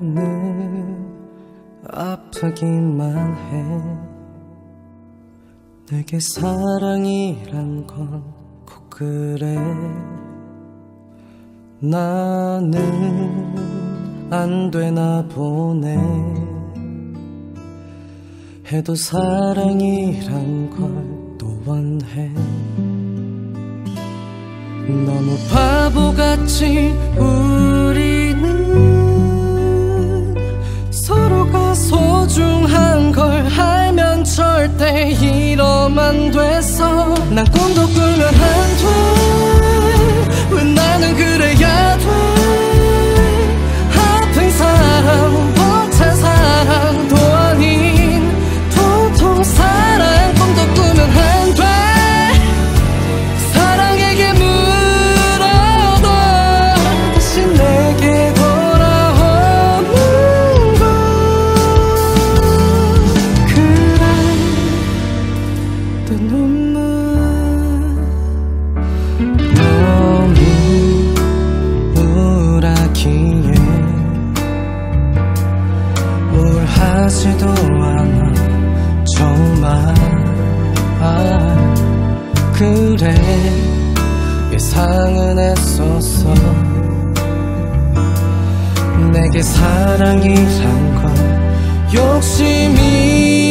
늘 아프기만 해. 내게 사랑이란 건 꼭 그래. 나는 안 되나 보네. 해도 사랑이란 걸또 원해. 너무 바보같이 우 절대 이러면 됐어. 난 꿈도 꾸 우울하지도 않아. 정말 그래 예상은 했었어 내게 사랑이란 건 욕심이란